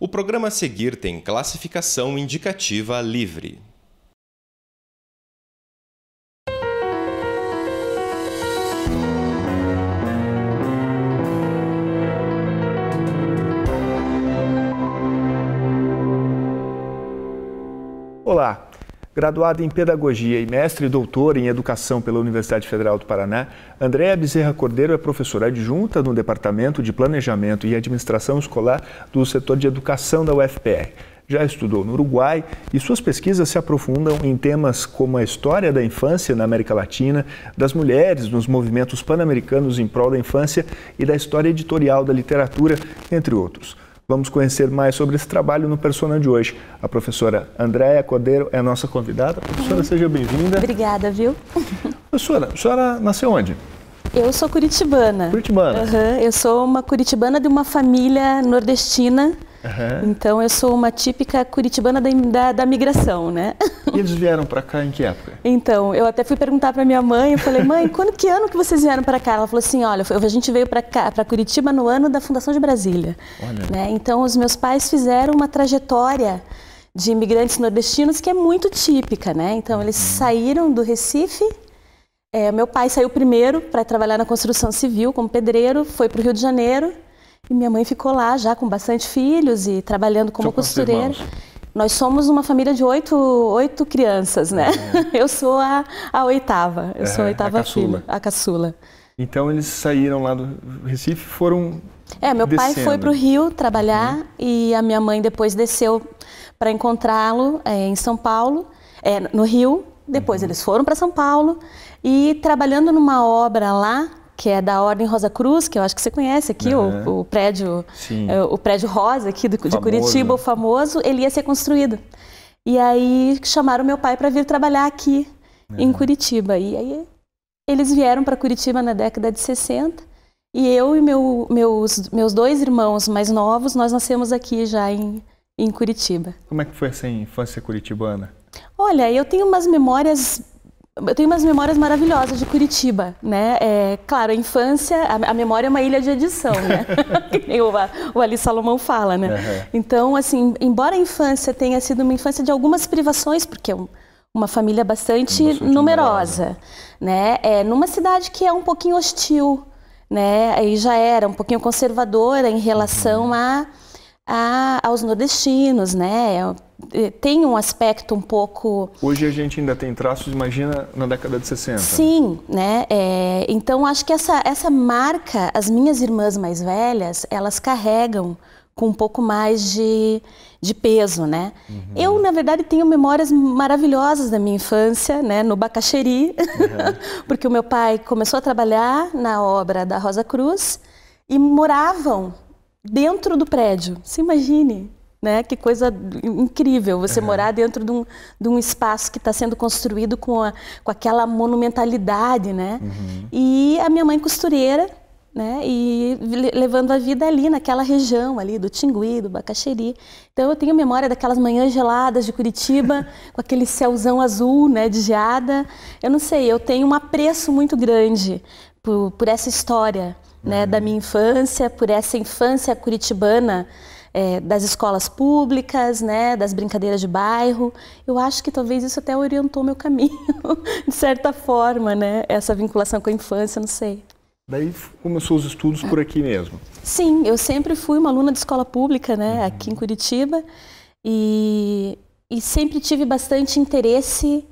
O programa a seguir tem classificação indicativa livre. Graduada em Pedagogia e mestre e doutor em Educação pela Universidade Federal do Paraná, Andréa Bezerra Cordeiro é professora adjunta no Departamento de Planejamento e Administração Escolar do setor de Educação da UFPR. Já estudou no Uruguai e suas pesquisas se aprofundam em temas como a história da infância na América Latina, das mulheres nos movimentos pan-americanos em prol da infância e da história editorial da literatura, entre outros. Vamos conhecer mais sobre esse trabalho no Persona de hoje. A professora Andréa Cordeiro é a nossa convidada. Professora, seja bem-vinda. Obrigada, viu? Professora, a senhora nasceu onde? Eu sou curitibana. Curitibana? Uhum. Eu sou uma curitibana de uma família nordestina Uhum. Então eu sou uma típica curitibana da, da, da migração, né? E eles vieram para cá em que época? Então, eu até fui perguntar para minha mãe, eu falei, mãe, quando que ano que vocês vieram para cá? Ela falou assim, olha, a gente veio para cá, para Curitiba no ano da fundação de Brasília. Olha. Né? Então os meus pais fizeram uma trajetória de imigrantes nordestinos que é muito típica, né? Então eles uhum. saíram do Recife é, meu pai saiu primeiro para trabalhar na construção civil como pedreiro, foi para o Rio de Janeiro e minha mãe ficou lá já com bastante filhos e trabalhando como costureira. Nós somos uma família de oito, oito crianças, né? Uhum. Eu sou a, a oitava. Eu uhum, sou a oitava a filha, a caçula. Então eles saíram lá do Recife foram. É, meu descendo. pai foi para o Rio trabalhar uhum. e a minha mãe depois desceu para encontrá-lo é, em São Paulo, é, no Rio. Depois uhum. eles foram para São Paulo e trabalhando numa obra lá, que é da Ordem Rosa Cruz, que eu acho que você conhece aqui, uhum. o, o, prédio, é, o prédio rosa aqui do, de Curitiba, o famoso, ele ia ser construído. E aí chamaram meu pai para vir trabalhar aqui uhum. em Curitiba. E aí eles vieram para Curitiba na década de 60. E eu e meu, meus, meus dois irmãos mais novos, nós nascemos aqui já em, em Curitiba. Como é que foi essa infância curitibana? Olha, eu tenho umas memórias eu tenho umas memórias maravilhosas de Curitiba, né? É, claro, a infância, a, a, memória é uma ilha de edição, né? que o, o Ali Salomão fala, né? Uhum. Então, assim, embora a infância tenha sido uma infância de algumas privações, porque é um, uma família bastante, bastante numerosa, numerosa, né? É numa cidade que é um pouquinho hostil, né? Aí já era um pouquinho conservadora em relação uhum. a, a, aos nordestinos, né? Eh, tem um aspecto um pouco. Hoje a gente ainda tem traços, imagina na década de 60. Sim, né? É, então acho que essa, essa marca, as minhas irmãs mais velhas, elas carregam com um pouco mais de, de peso, né? Uhum. Eu, na verdade, tenho memórias maravilhosas da minha infância, né? No Bacaxeri, uhum. porque o meu pai começou a trabalhar na obra da Rosa Cruz e moravam dentro do prédio. Se imagine, né? Que coisa incrível você uhum. morar dentro de um, de um espaço que está sendo construído com, a, com aquela monumentalidade, né? Uhum. E a minha mãe costureira, né? E levando a vida ali naquela região ali do Tingui, do Bacaxeri. Então eu tenho memória daquelas manhãs geladas de Curitiba, com aquele céuzão azul, né? De geada. Eu não sei, eu tenho um apreço muito grande por, por essa história, né? Da uhum. minha infância, por essa infância curitibana é, das escolas públicas, né, das brincadeiras de bairro. Eu acho que talvez isso até orientou meu caminho, de certa forma, né, essa vinculação com a infância, não sei. Daí começou os estudos por aqui mesmo? Sim, eu sempre fui uma aluna de escola pública, né, uhum. aqui em Curitiba, e, e sempre tive bastante interesse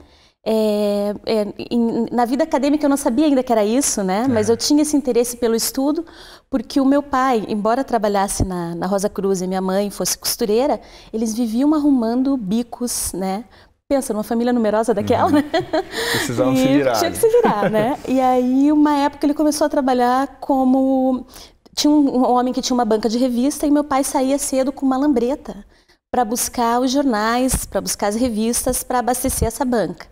é, é, em, na vida acadêmica eu não sabia ainda que era isso, né? É. Mas eu tinha esse interesse pelo estudo, porque o meu pai, embora trabalhasse na, na Rosa Cruz e minha mãe fosse costureira, eles viviam arrumando bicos, né? Pensa, numa família numerosa daquela, uhum. né? Precisavam se virar. Tinha que se virar, né? E aí, uma época, ele começou a trabalhar como... Tinha um, um homem que tinha uma banca de revista e meu pai saía cedo com uma lambreta para buscar os jornais, para buscar as revistas, para abastecer essa banca.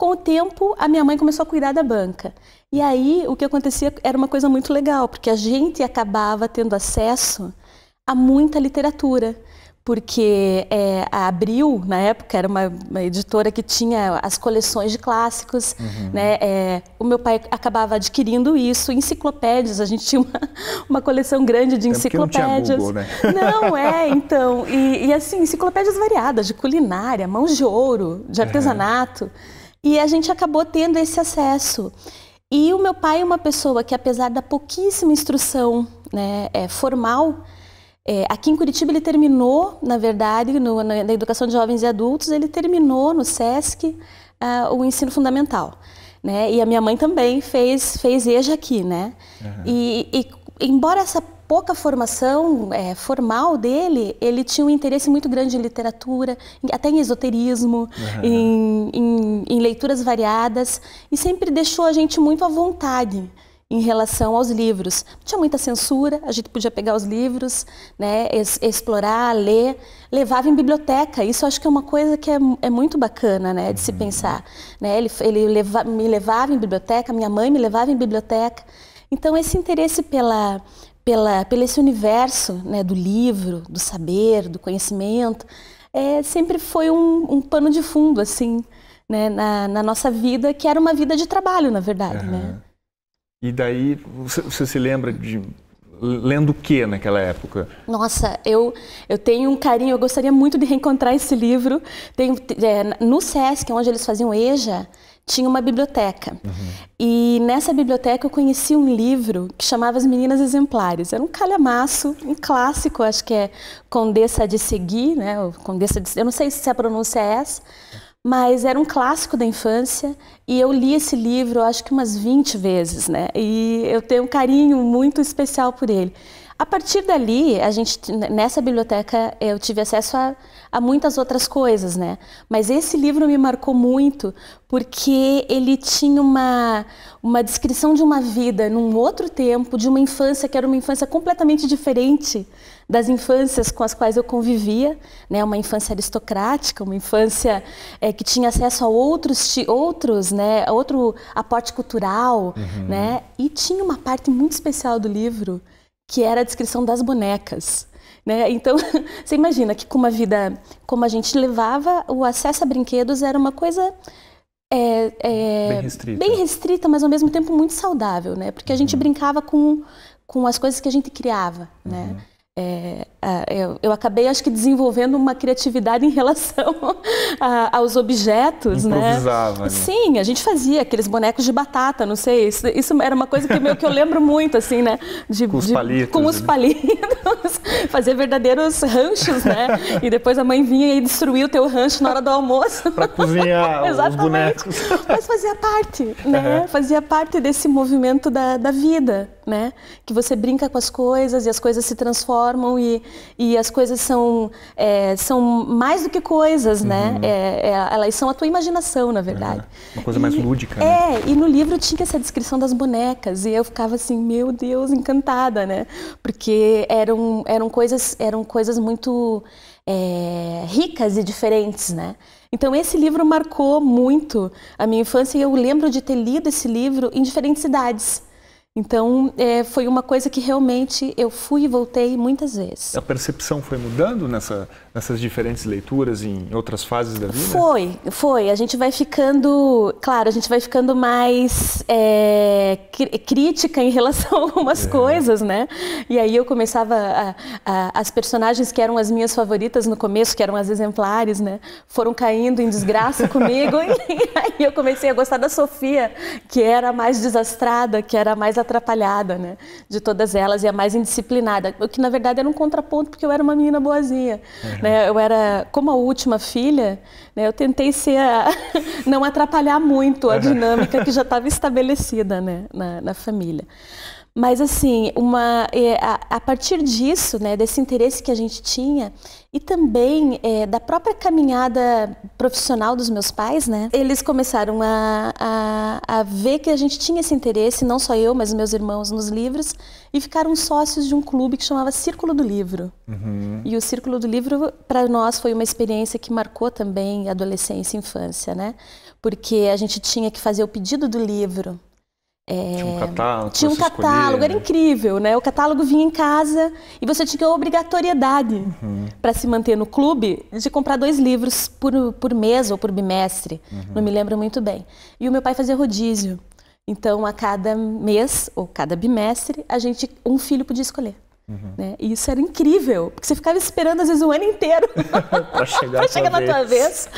Com o tempo, a minha mãe começou a cuidar da banca. E aí, o que acontecia era uma coisa muito legal, porque a gente acabava tendo acesso a muita literatura. porque é, a Abril, na época, era uma, uma, editora que tinha as coleções de clássicos. Uhum. Né? É, o meu pai acabava adquirindo isso, enciclopédias. A gente tinha uma, uma coleção grande de enciclopédias. Não, Google, né? não, é, então. E, e, assim, enciclopédias variadas, de culinária, mãos de ouro, de artesanato. Uhum. E a gente acabou tendo esse acesso. E o meu pai é uma pessoa que, apesar da pouquíssima instrução né, é, formal, é, aqui em Curitiba ele terminou, na verdade, no, na, na, educação de jovens e adultos, ele terminou no SESC uh, o ensino fundamental. Né? E a minha mãe também fez, fez EJA aqui, né? Uhum. E, e, embora essa pouca formação é, formal dele, ele tinha um interesse muito grande em literatura, até em esoterismo, uhum. em, em, em leituras variadas, e sempre deixou a gente muito à vontade em relação aos livros. Tinha muita censura, a gente podia pegar os livros, né, explorar, ler, levava em biblioteca. Isso acho que é uma coisa que é, é muito bacana, né, de se uhum. pensar. Né? Ele, ele leva, me levava em biblioteca, minha mãe me levava em biblioteca. Então esse interesse pela, pela, pelo esse universo né, do livro, do saber, do conhecimento, é, sempre foi um, um pano de fundo assim, né, na, na, nossa vida, que era uma vida de trabalho, na verdade, uhum. né? E daí, você, você se lembra de lendo o que naquela época? Nossa, eu, eu tenho um carinho, eu gostaria muito de reencontrar esse livro. Tem, é, no SESC, onde eles faziam EJA, tinha uma biblioteca. Uhum. E nessa biblioteca eu conheci um livro que chamava As Meninas Exemplares. Era um calhamaço, um clássico, acho que é Condessa de Segui, né? Condessa de, eu não sei se a pronúncia é essa mas era um clássico da infância e eu li esse livro acho que umas 20 vezes, né? E eu tenho um carinho muito especial por ele. A partir dali, a gente nessa biblioteca eu tive acesso a, a, muitas outras coisas, né? Mas esse livro me marcou muito porque ele tinha uma uma descrição de uma vida num outro tempo, de uma infância que era uma infância completamente diferente das infâncias com as quais eu convivia, né? Uma infância aristocrática, uma infância é, que tinha acesso a outros outros, né? A outro aporte cultural, uhum. né? E tinha uma parte muito especial do livro que era a descrição das bonecas. Né? Então, você imagina que com uma vida como a gente levava, o acesso a brinquedos era uma coisa é, é, bem, restrita. bem, restrita. mas ao mesmo tempo muito saudável, né? Porque a gente uhum. brincava com, com as coisas que a gente criava, né? Uhum. né? É, eu, eu, acabei, acho que, desenvolvendo uma criatividade em relação a, aos objetos, né? Improvisava, né? Sim, a gente fazia aqueles bonecos de batata, não sei, isso, isso era uma coisa que, meu, que eu lembro muito, assim, né? De, com os de, palitos. Com os né? palitos, fazer verdadeiros ranchos, né? E depois a mãe vinha e destruía o teu rancho na hora do almoço. Para cozinhar os bonecos. Mas fazia parte, né? Fazia parte desse movimento da, da vida, né? Que você brinca com as coisas e as coisas se transformam e, e as coisas são, é, são mais do que coisas, né? uhum. né? É, é, elas são a tua imaginação, na verdade. É, uma coisa mais e, lúdica. Né? É, e no livro tinha essa descrição das bonecas e eu ficava assim, meu Deus, encantada, né? Porque eram, eram, coisas, eram coisas muito é, ricas e diferentes, né? Então esse livro marcou muito a minha infância e eu lembro de ter lido esse livro em diferentes cidades. Então, é, foi uma coisa que realmente eu fui e voltei muitas vezes. A percepção foi mudando nessa, nessas diferentes leituras em outras fases da vida? Foi, foi. A gente vai ficando, claro, a gente vai ficando mais é, crítica em relação a algumas é. coisas, né? E aí eu começava, a, a, as personagens que eram as minhas favoritas no começo, que eram as exemplares, né? Foram caindo em desgraça comigo e aí eu comecei a gostar da Sofia, que era a mais desastrada, que era a mais atrapalhada, né? De todas elas e a mais indisciplinada. O que na verdade era um contraponto porque eu era uma menina boazinha, uhum. né? Eu era como a última filha, né? Eu tentei ser a... não atrapalhar muito a dinâmica que já estava estabelecida, né? Na, na família. Mas assim, uma, é, a, partir disso, né, desse interesse que a gente tinha e também é, da própria caminhada profissional dos meus pais, né, eles começaram a, a, a, ver que a gente tinha esse interesse, não só eu, mas meus irmãos nos livros, e ficaram sócios de um clube que chamava Círculo do Livro. Uhum. E o Círculo do Livro, para nós, foi uma experiência que marcou também a adolescência e infância, né? Porque a gente tinha que fazer o pedido do livro É, tinha um catálogo. Tinha um catálogo, escolher, era né? incrível, né? O catálogo vinha em casa e você tinha a obrigatoriedade uhum. para se manter no clube de comprar dois livros por, por mês ou por bimestre, uhum. não me lembro muito bem. E o meu pai fazia rodízio. Então, a cada mês ou cada bimestre, a gente um filho podia escolher. Uhum. Né? E isso era incrível, porque você ficava esperando às vezes um ano inteiro para chegar, chegar na tua vez.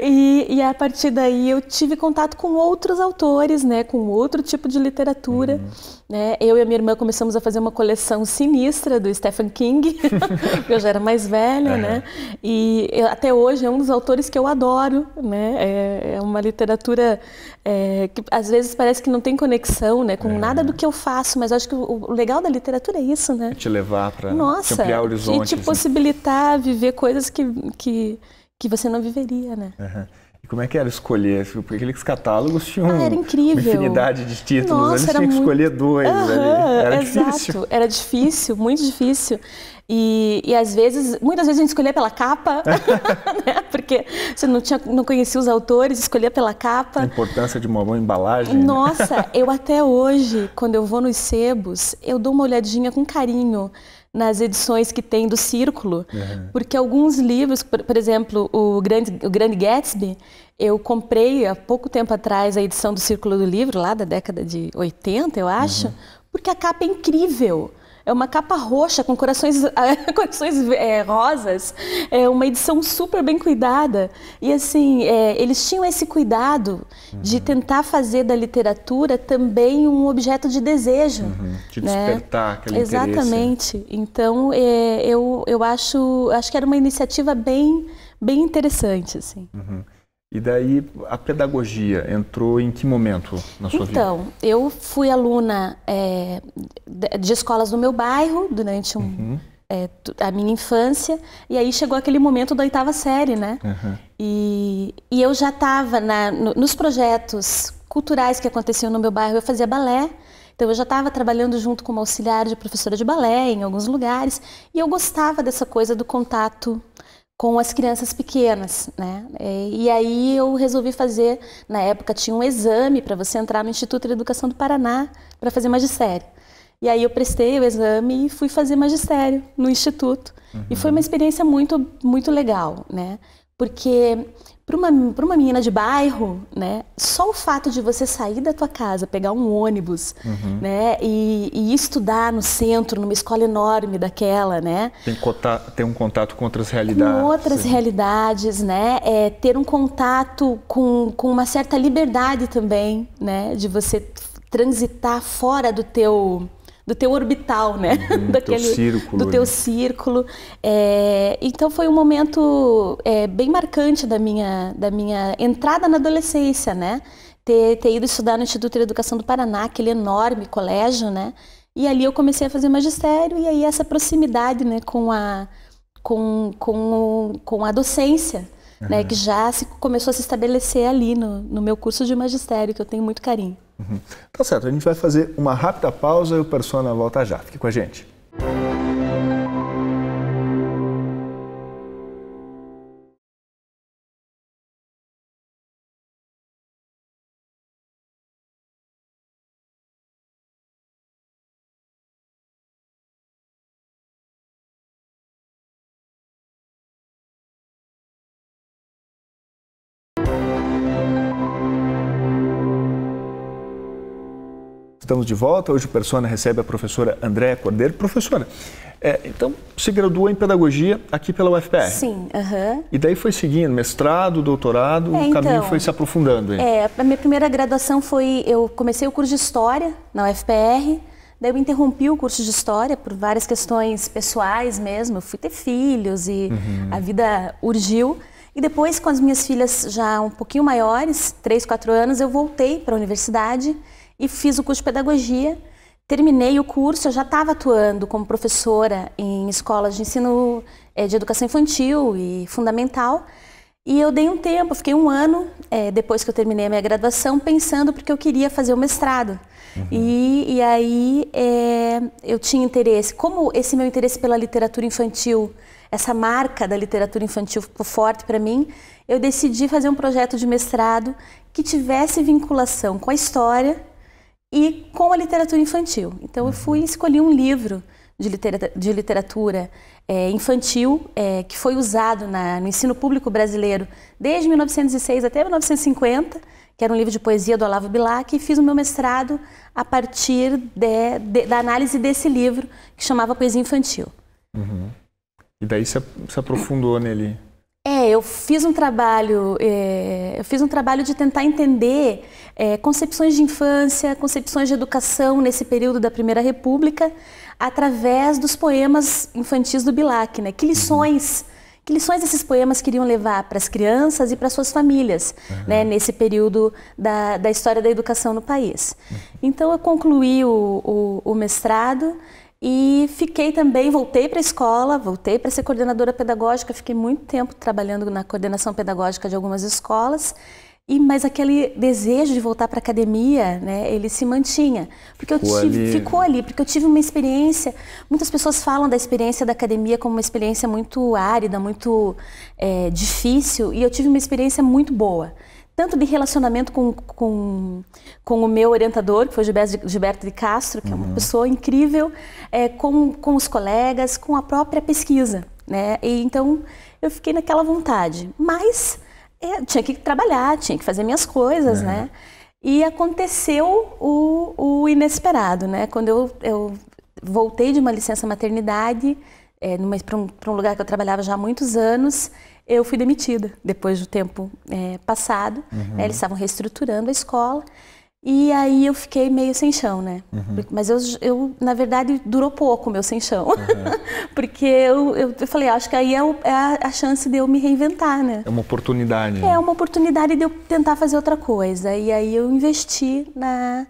E, e, a partir daí eu tive contato com outros autores, né? com outro tipo de literatura. Uhum. Né? Eu e a minha irmã começamos a fazer uma coleção sinistra do Stephen King, eu já era mais velha, uhum. né? E eu, até hoje é um dos autores que eu adoro, né? É, é uma literatura é, que às vezes parece que não tem conexão, né? Com nada do que eu faço, mas acho que o, o legal da literatura é isso, né? Levar para ampliar horizontes. E te possibilitar viver coisas que, que, que você não viveria, né? Uhum. E como é que era escolher? Porque aqueles catálogos tinham ah, uma infinidade de títulos, Nossa, eles tinham muito... que escolher dois. Uhum, ali. Era exato. difícil. Era difícil, muito difícil. E, e às vezes, muitas vezes a gente escolhia pela capa, né? porque você não, tinha, não conhecia os autores, escolhia pela capa. A importância de uma boa embalagem. Né? Nossa, né? eu até hoje, quando eu vou nos sebos, eu dou uma olhadinha com carinho nas edições que tem do Círculo, uhum. porque alguns livros, por, por, exemplo, o Grande, o Grande Gatsby, eu comprei há pouco tempo atrás a edição do Círculo do Livro, lá da década de 80, eu acho, uhum. porque a capa é incrível. É uma capa roxa com corações, corações é, rosas. É uma edição super bem cuidada. E assim, é, eles tinham esse cuidado uhum. de tentar fazer da literatura também um objeto de desejo. Uhum. De né? despertar aquele Exatamente. Interesse. Então, é, eu, eu acho, acho que era uma iniciativa bem, bem interessante. Assim. Uhum. E daí a pedagogia entrou em que momento na sua então, vida? Então, eu fui aluna é, de escolas do meu bairro durante um, uhum. é, a minha infância e aí chegou aquele momento da oitava série, né? Uhum. E, e eu já estava no, nos projetos culturais que aconteciam no meu bairro, eu fazia balé. Então eu já estava trabalhando junto com uma auxiliar de professora de balé em alguns lugares e eu gostava dessa coisa do contato com as crianças pequenas, né? E aí eu resolvi fazer, na época tinha um exame para você entrar no Instituto de Educação do Paraná para fazer magistério. E aí eu prestei o exame e fui fazer magistério no instituto. Uhum. E foi uma experiência muito muito legal, né? Porque para uma, uma menina de bairro, né, só o fato de você sair da tua casa, pegar um ônibus, uhum. né, e, e, estudar no centro, numa escola enorme daquela, né? Tem contato, ter um contato com outras realidades. Com outras sim. realidades, né? É, ter um contato com, com uma certa liberdade também, né? De você transitar fora do teu do teu orbital, né? Uhum, Daquele, teu círculo, do teu né? círculo. É, então foi um momento é, bem marcante da minha, da minha entrada na adolescência, né? Ter, ter ido estudar no Instituto de Educação do Paraná, aquele enorme colégio, né? E ali eu comecei a fazer magistério e aí essa proximidade, né, com a com, com, com a docência, uhum. né, que já se, começou a se estabelecer ali no, no meu curso de magistério, que eu tenho muito carinho. Uhum. Tá certo, a gente vai fazer uma rápida pausa e o Persona volta já. Fique com a gente. Estamos de volta. Hoje o Persona recebe a professora Andréa Cordeiro. Professora, é, então se graduou em pedagogia aqui pela UFPR? Sim. Uhum. E daí foi seguindo mestrado, doutorado, é, o caminho então, foi se aprofundando. Hein? É, a minha primeira graduação foi, eu comecei o curso de História na UFPR, daí eu interrompi o curso de História por várias questões pessoais mesmo, eu fui ter filhos e uhum. a vida urgiu. E depois, com as minhas filhas já um pouquinho maiores, 3, 4 anos, eu voltei para a universidade e fiz o curso de pedagogia. Terminei o curso, eu já estava atuando como professora em escolas de ensino é, de educação infantil e fundamental. E eu dei um tempo, fiquei um ano é, depois que eu terminei a minha graduação pensando porque eu queria fazer o mestrado. Uhum. E, e, aí é, eu tinha interesse, como esse meu interesse pela literatura infantil, essa marca da literatura infantil ficou forte para mim, eu decidi fazer um projeto de mestrado que tivesse vinculação com a história e com a literatura infantil. Então eu fui escolhi um livro de literatura, de literatura é, infantil é, que foi usado na, no ensino público brasileiro desde 1906 até 1950, que era um livro de poesia do Olavo Bilac, e fiz o meu mestrado a partir de, de, da análise desse livro que chamava Poesia Infantil. Uhum. E daí se aprofundou nele? É, eu fiz um trabalho, é, eu fiz um trabalho de tentar entender é, concepções de infância, concepções de educação nesse período da Primeira República, através dos poemas infantis do Bilac, né? Que lições, que lições esses poemas queriam levar para as crianças e para suas famílias, uhum. né? Nesse período da, da história da educação no país. Uhum. Então eu concluí o, o, o mestrado e fiquei também, voltei para a escola, voltei para ser coordenadora pedagógica, fiquei muito tempo trabalhando na coordenação pedagógica de algumas escolas e, mas aquele desejo de voltar para a academia, né, ele se mantinha. Porque eu ficou tive, ali. ficou ali, porque eu tive uma experiência. Muitas pessoas falam da experiência da academia como uma experiência muito árida, muito é, difícil, e eu tive uma experiência muito boa. Tanto de relacionamento com, com, com o meu orientador, que foi Gilberto, Gilberto de Castro, que uhum. é uma uhum. pessoa incrível, é, com, com os colegas, com a própria pesquisa. Né? E, então, eu fiquei naquela vontade. Mas é, tinha que trabalhar, tinha que fazer minhas coisas, é. né? E aconteceu o, o, inesperado, né? Quando eu, eu voltei de uma licença maternidade é, para um, um, lugar que eu trabalhava já há muitos anos, eu fui demitida depois do tempo é, passado. Uhum. Né? Eles estavam reestruturando a escola e aí eu fiquei meio sem chão, né? Uhum. Mas eu, eu, na verdade, durou pouco o meu sem chão. Uhum. Porque eu, eu, eu, falei, acho que aí é, o, é a, a, chance de eu me reinventar, né? É uma oportunidade. É uma oportunidade de eu tentar fazer outra coisa. E aí eu investi na,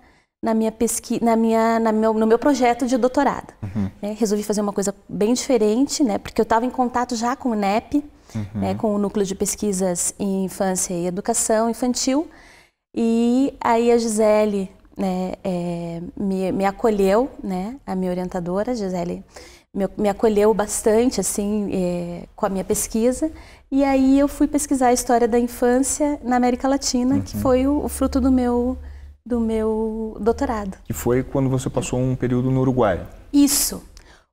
na minha pesquisa, na minha, na meu, no meu projeto de doutorado. Uhum. Né? Resolvi fazer uma coisa bem diferente, né? Porque eu estava em contato já com o NEP, uhum. né? com o Núcleo de Pesquisas em Infância e Educação Infantil, e aí a Gisele né, é, me, me, acolheu, né, a minha orientadora, a Gisele, me, me acolheu bastante assim é, com a minha pesquisa. E aí eu fui pesquisar a história da infância na América Latina, uhum. que foi o, o, fruto do meu, do meu doutorado. Que foi quando você passou um período no Uruguai. Isso.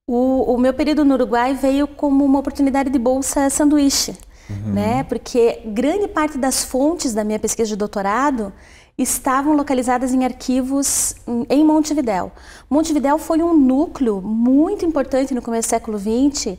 O, o meu período no Uruguai veio como uma oportunidade de bolsa sanduíche uhum. né? Porque grande parte das fontes da minha pesquisa de doutorado estavam localizadas em arquivos em Montevidéu. Montevidéu foi um núcleo muito importante no começo do século XX,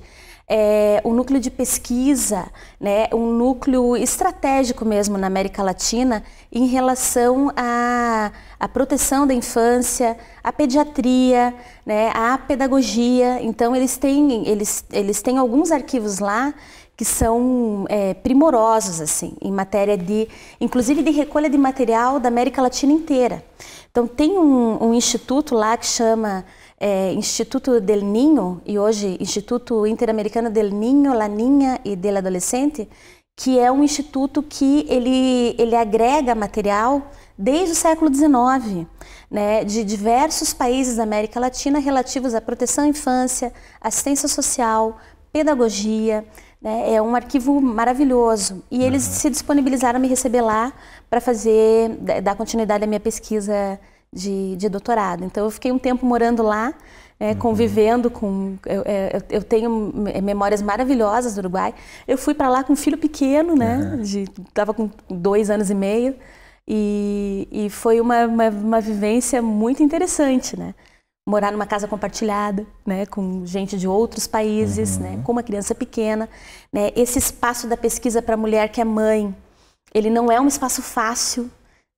é, um núcleo de pesquisa, né, um núcleo estratégico mesmo na América Latina em relação à, à proteção da infância, à pediatria, né, à pedagogia. Então eles têm, eles, eles têm alguns arquivos lá que são é, primorosos assim em matéria de, inclusive de recolha de material da América Latina inteira. Então tem um, um instituto lá que chama é, Instituto del Niño e hoje Instituto Interamericano del Niño, La Niña e del Adolescente, que é um instituto que ele ele agrega material desde o século XIX, né, de diversos países da América Latina relativos à proteção à infância, assistência social, pedagogia, né? É um arquivo maravilhoso. E eles uhum. se disponibilizaram a me receber lá para fazer, dar continuidade à minha pesquisa de, de doutorado. Então, eu fiquei um tempo morando lá, né, uhum. convivendo com. Eu, eu, eu, tenho memórias maravilhosas do Uruguai. Eu fui para lá com um filho pequeno, né? Estava com dois anos e meio. E, e foi uma, uma, uma vivência muito interessante, né? morar numa casa compartilhada, né, com gente de outros países, né, uhum. né, com uma criança pequena, né, esse espaço da pesquisa para a mulher que é mãe, ele não é um espaço fácil,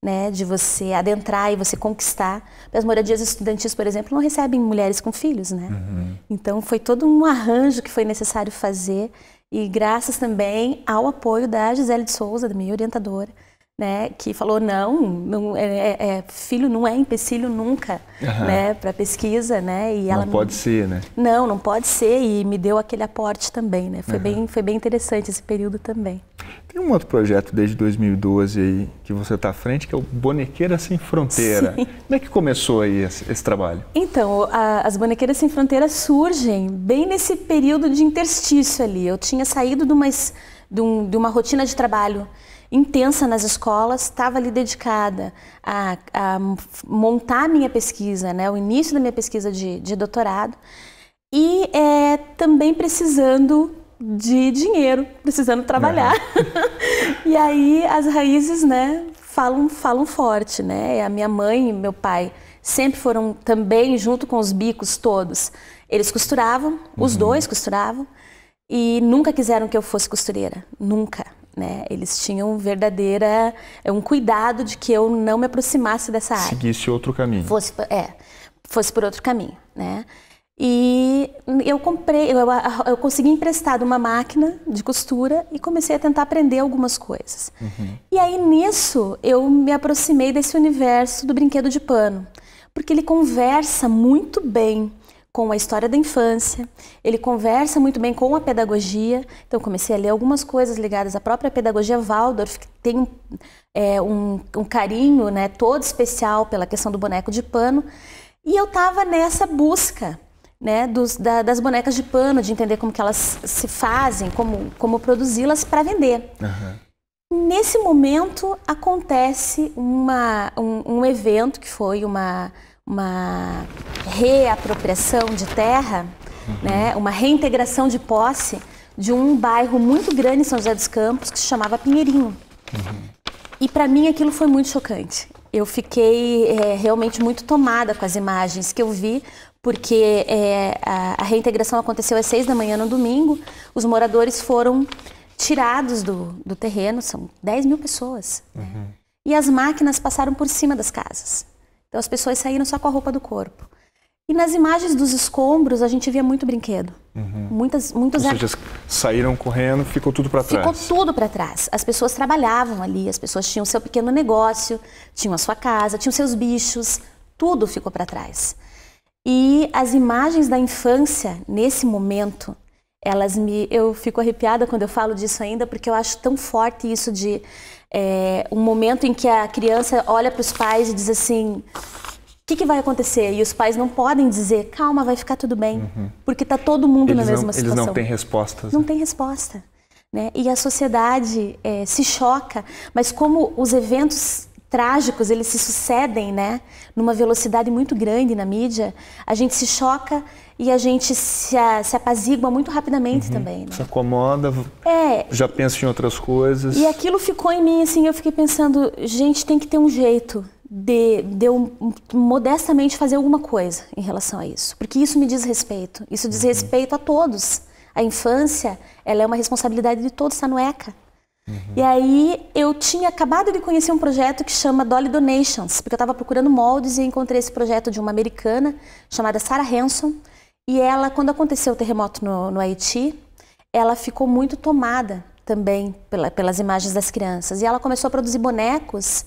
né, de você adentrar e você conquistar. As moradias estudantis, por exemplo, não recebem mulheres com filhos, né? Uhum. Então foi todo um arranjo que foi necessário fazer e graças também ao apoio da Gisele de Souza, da minha orientadora, né, que falou não, não é, é, é filho não é empecilho nunca, uhum. né, para pesquisa, né, e ela não pode me... ser, né? Não, não pode ser e me deu aquele aporte também, né, foi uhum. bem, foi bem interessante esse período também. Tem um outro projeto desde 2012 aí que você está à frente que é o Bonequeira Sem Fronteira. Sim. Como é que começou aí esse, esse trabalho? Então, a, as Bonequeiras Sem Fronteira surgem bem nesse período de interstício ali. Eu tinha saído de, de, um, de uma rotina de trabalho intensa nas escolas, estava ali dedicada a, a, montar a minha pesquisa, né, o início da minha pesquisa de, de doutorado, e é, também precisando de dinheiro, precisando trabalhar. Uhum. e aí as raízes, né, falam, falam forte, né? A minha mãe e meu pai sempre foram também, junto com os bicos todos, eles costuravam, uhum. os dois costuravam, e nunca quiseram que eu fosse costureira, nunca. Né? Eles tinham verdadeira é, um cuidado de que eu não me aproximasse dessa área. Seguisse outro caminho. Fosse, é, fosse por outro caminho, né? E eu comprei, eu, eu consegui emprestado uma máquina de costura e comecei a tentar aprender algumas coisas. Uhum. E aí nisso eu me aproximei desse universo do brinquedo de pano, porque ele conversa muito bem com a história da infância, ele conversa muito bem com a pedagogia. Então comecei a ler algumas coisas ligadas à própria pedagogia Waldorf, que tem é, um, um carinho, né, todo especial pela questão do boneco de pano. E eu estava nessa busca né, dos, da, das bonecas de pano, de entender como que elas se fazem, como, como produzi-las para vender. Uhum. Nesse momento acontece uma, um, um, evento que foi uma, uma reapropriação de terra, uhum. né, uma reintegração de posse de um bairro muito grande em São José dos Campos que se chamava Pinheirinho. Uhum. E para mim aquilo foi muito chocante. Eu fiquei é, realmente muito tomada com as imagens que eu vi, porque é, a, a, reintegração aconteceu às seis da manhã no domingo, os moradores foram tirados do, do terreno, são 10 mil pessoas. Uhum. E as máquinas passaram por cima das casas. Então as pessoas saíram só com a roupa do corpo. E nas imagens dos escombros a gente via muito brinquedo. Uhum. Muitas, muitos Ou seja, saíram correndo, ficou tudo para trás. Ficou tudo para trás. As pessoas trabalhavam ali, as pessoas tinham seu pequeno negócio, tinham a sua casa, tinham seus bichos, tudo ficou para trás. E as imagens da infância nesse momento, elas me, eu fico arrepiada quando eu falo disso ainda, porque eu acho tão forte isso de é, um momento em que a criança olha para os pais e diz assim: o que, que, vai acontecer? E os pais não podem dizer, calma, vai ficar tudo bem, uhum. porque está todo mundo eles na mesma não, situação. Eles não têm respostas. Não né? tem resposta. Né? E a sociedade é, se choca, mas como os eventos trágicos, eles se sucedem, né? Numa velocidade muito grande na mídia, a gente se choca e a gente se, se apazigua muito rapidamente uhum. também. Né? Se acomoda, é, já pensa em outras coisas. E aquilo ficou em mim, assim, eu fiquei pensando, gente, tem que ter um jeito de, de eu modestamente fazer alguma coisa em relação a isso. Porque isso me diz respeito, isso diz uhum. respeito a todos. A infância, ela é uma responsabilidade de todos, está no ECA. Uhum. E aí eu tinha acabado de conhecer um projeto que chama Dolly Donations, porque eu estava procurando moldes e encontrei esse projeto de uma americana chamada Sarah Hanson. E ela, quando aconteceu o terremoto no, no Haiti, ela ficou muito tomada também pela, pelas imagens das crianças. E ela começou a produzir bonecos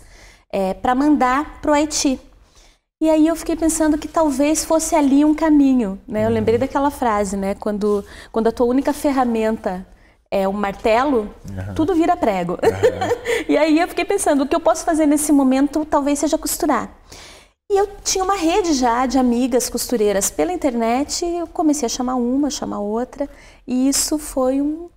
é, para mandar para o Haiti. E aí eu fiquei pensando que talvez fosse ali um caminho, né? Eu lembrei daquela frase, né? Quando, quando a tua única ferramenta é um martelo, uhum. tudo vira prego. Uhum. e aí eu fiquei pensando, o que eu posso fazer nesse momento talvez seja costurar. E eu tinha uma rede já de amigas costureiras pela internet, eu comecei a chamar uma, chamar outra, e isso foi um,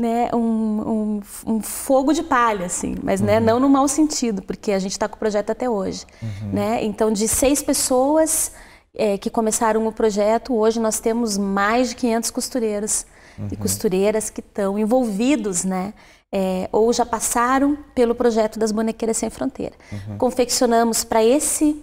né, um, um, um fogo de palha, assim, mas né, uhum. né, não no mau sentido, porque a gente está com o projeto até hoje. Uhum. Né? Então, de seis pessoas é, que começaram o projeto, hoje nós temos mais de 500 costureiros uhum. e costureiras que estão envolvidos, né? É, ou já passaram pelo projeto das Bonequeiras Sem Fronteira. Uhum. Confeccionamos para esse,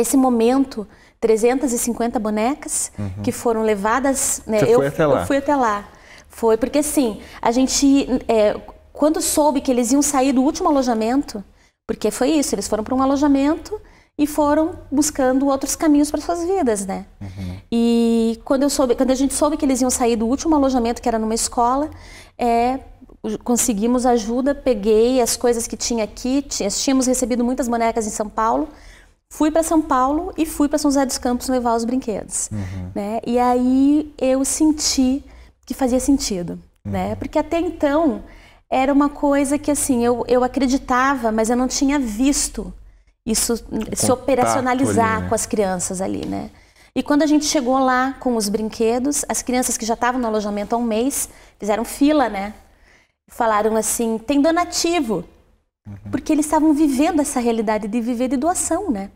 esse momento 350 bonecas uhum. que foram levadas. Né, Você eu, foi até lá? Eu fui até lá. Foi porque assim, a gente, é, quando soube que eles iam sair do último alojamento, porque foi isso, eles foram para um alojamento e foram buscando outros caminhos para suas vidas, né? Uhum. E quando eu soube, quando a gente soube que eles iam sair do último alojamento que era numa escola, é, conseguimos ajuda, peguei as coisas que tinha aqui, tínhamos recebido muitas bonecas em São Paulo, fui para São Paulo e fui para São José dos Campos levar os brinquedos, uhum. né? E aí eu senti que fazia sentido, né? uhum. né? Porque até então era uma coisa que assim eu, eu acreditava, mas eu não tinha visto isso se operacionalizar ali, né? com as crianças ali, né? E quando a gente chegou lá com os brinquedos, as crianças que já estavam no alojamento há um mês fizeram fila, né? Falaram assim: tem donativo. Uhum. Porque eles estavam vivendo essa realidade de viver de doação, né?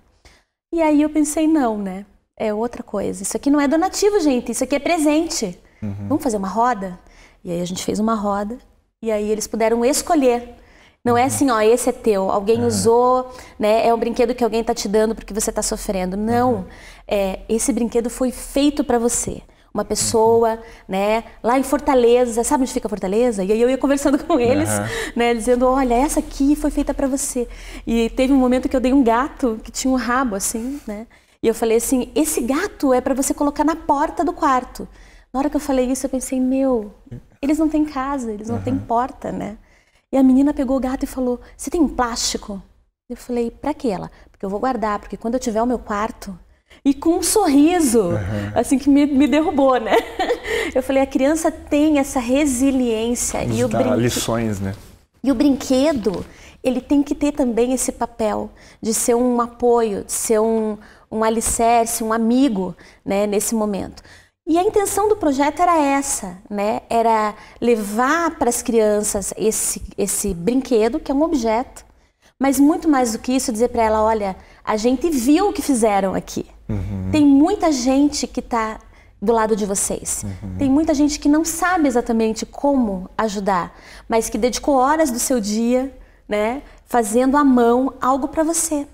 E aí eu pensei: não, né? É outra coisa. Isso aqui não é donativo, gente. Isso aqui é presente. Uhum. Vamos fazer uma roda? E aí a gente fez uma roda. E aí eles puderam escolher não é assim, ó, esse é teu, alguém uhum. usou, né? É um brinquedo que alguém está te dando porque você está sofrendo. Não, uhum. é, esse brinquedo foi feito para você. Uma pessoa, uhum. né, lá em Fortaleza, sabe onde fica Fortaleza? E aí eu ia conversando com eles, né, dizendo, olha, essa aqui foi feita para você. E teve um momento que eu dei um gato que tinha um rabo assim, né? E eu falei assim, esse gato é para você colocar na porta do quarto. Na hora que eu falei isso, eu pensei, meu, eles não têm casa, eles não têm porta, né? E a menina pegou o gato e falou: Você tem um plástico? Eu falei: Pra que ela? Porque eu vou guardar, porque quando eu tiver o meu quarto. E com um sorriso, uhum. assim que me, me derrubou, né? Eu falei: a criança tem essa resiliência. Nos e o brinquedo, lições, né? E o brinquedo, ele tem que ter também esse papel de ser um apoio, de ser um, um alicerce, um amigo né, nesse momento. E a intenção do projeto era essa, né? Era levar para as crianças esse, esse brinquedo, que é um objeto, mas muito mais do que isso, dizer para ela, olha, a gente viu o que fizeram aqui. Uhum. Tem muita gente que está do lado de vocês. Uhum. Tem muita gente que não sabe exatamente como ajudar, mas que dedicou horas do seu dia, né, fazendo à mão algo para você.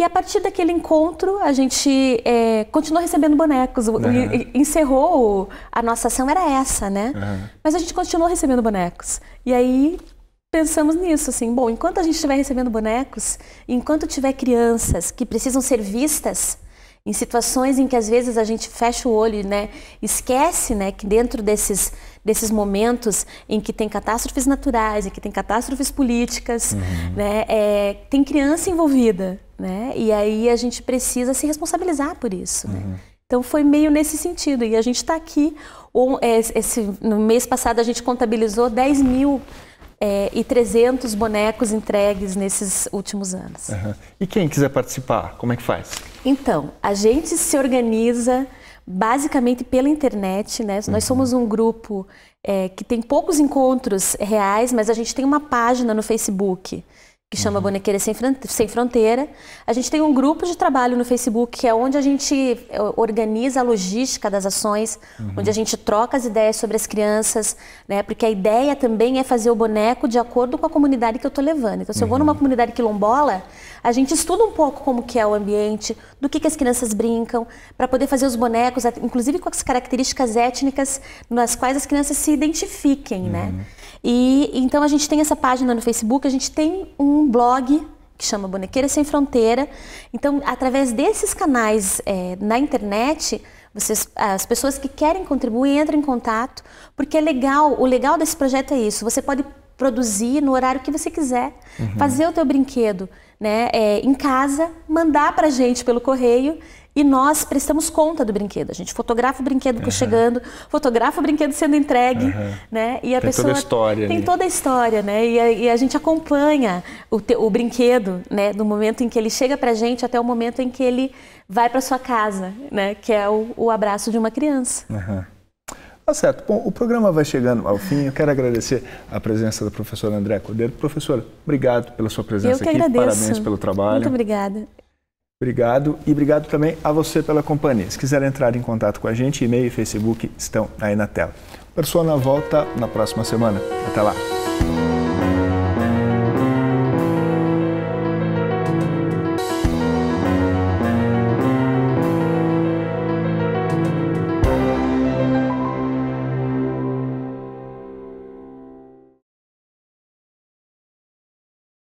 E a partir daquele encontro, a gente é, continuou recebendo bonecos. Uhum. Encerrou, a nossa ação era essa, né? Uhum. Mas a gente continuou recebendo bonecos. E aí pensamos nisso, assim, bom, enquanto a gente estiver recebendo bonecos, enquanto tiver crianças que precisam ser vistas, em situações em que às vezes a gente fecha o olho, né, esquece, né, que dentro desses desses momentos em que tem catástrofes naturais, em que tem catástrofes políticas, uhum. né, é, tem criança envolvida, né, e aí a gente precisa se responsabilizar por isso, né? uhum. né. Então foi meio nesse sentido e a gente está aqui. É, esse, no mês passado a gente contabilizou 10 mil é, e 300 bonecos entregues nesses últimos anos. Uhum. E quem quiser participar, como é que faz? Então, a gente se organiza basicamente pela internet, né? Uhum. Nós somos um grupo é, que tem poucos encontros reais, mas a gente tem uma página no Facebook que chama uhum. Bonequeira Sem Fronteira. A gente tem um grupo de trabalho no Facebook, que é onde a gente é, organiza a logística das ações, uhum. onde a gente troca as ideias sobre as crianças, né? Porque a ideia também é fazer o boneco de acordo com a comunidade que eu estou levando. Então, se eu vou numa uhum. comunidade quilombola, a gente estuda um pouco como que é o ambiente, do que, que as crianças brincam, para poder fazer os bonecos, inclusive com as características étnicas nas quais as crianças se identifiquem, né? Uhum. E então a gente tem essa página no Facebook, a gente tem um blog que chama Bonequeira Sem Fronteira. Então, através desses canais é, na internet, vocês, as pessoas que querem contribuir entram em contato, porque é legal. O legal desse projeto é isso. Você pode produzir no horário que você quiser, uhum. fazer o teu brinquedo, né, é, em casa, mandar para gente pelo correio e nós prestamos conta do brinquedo. A gente fotografa o brinquedo uhum. chegando, fotografa o brinquedo sendo entregue, uhum. né? E a tem pessoa toda a história tem ali. toda a história, né? E a, e a gente acompanha o, te, o, brinquedo, né? Do momento em que ele chega para a gente até o momento em que ele vai para sua casa, né? Que é o, o abraço de uma criança. Uhum. Tá certo. Bom, o programa vai chegando ao fim. Eu quero agradecer a presença da professora André Cordeiro. Professora, obrigado pela sua presença Eu que aqui. Agradeço. Parabéns pelo trabalho. Muito obrigada. Obrigado e obrigado também a você pela companhia. Se quiser entrar em contato com a gente, e-mail e Facebook estão aí na tela. Persona volta na próxima semana. Até lá.